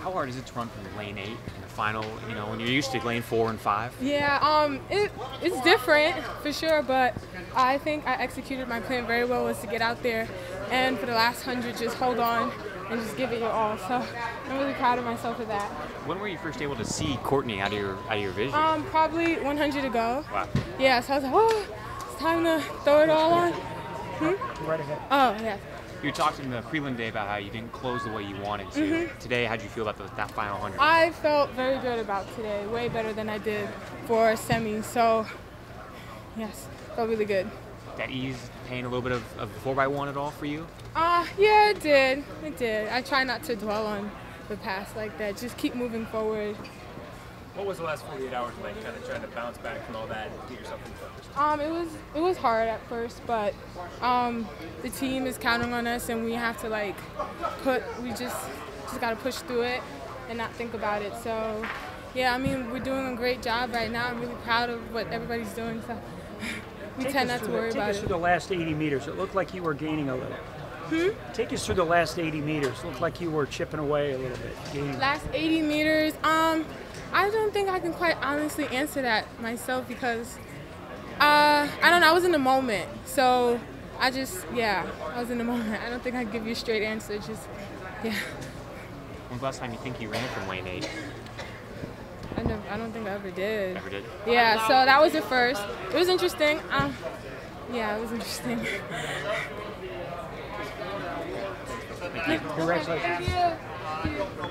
How hard is it to run from lane eight in the final? You know, when you're used to lane four and five. Yeah, um, it, it's different for sure, but I think I executed my plan very well. Was to get out there, and for the last hundred, just hold on and just give it your all. So I'm really proud of myself for that. When were you first able to see Courtney out of your out of your vision? Um, probably 100 ago. wow. Yeah, so I was like, oh, it's time to throw it all on. Right ahead. Oh, yeah. You talked in the prelim day about how you didn't close the way you wanted to. Mm-hmm. Today, how would you feel about the, that final hundred? I felt very good about today, way better than I did for semi. So, yes, felt really good. that ease paying a little bit of, of four by one at all for you? Uh, yeah, it did. It did. I try not to dwell on the past like that. Just keep moving forward. What was the last 48 hours like, kind of trying to bounce back from all that and get yourself refocused? Um, it was it was hard at first, but um, the team is counting on us, and we have to like put. We just just gotta push through it and not think about it. So, yeah, I mean, we're doing a great job right now. I'm really proud of what everybody's doing. So, we Take tend not to through the- worry take about us it. through the last 80 meters. It looked like you were gaining a little. Hmm? Take us through the last 80 meters. Looked like you were chipping away a little bit. Gaining. Last 80 meters, um, I don't think I can quite honestly answer that myself because uh, I don't know. I was in the moment, so I just yeah, I was in the moment. I don't think I can give you a straight answer. Just yeah, When's the last time you think you ran from lane eight? I never, I don't think I ever did. Ever did? Yeah, so that was the first. It was interesting. Um, yeah, it was interesting. Congratulations. Thank you.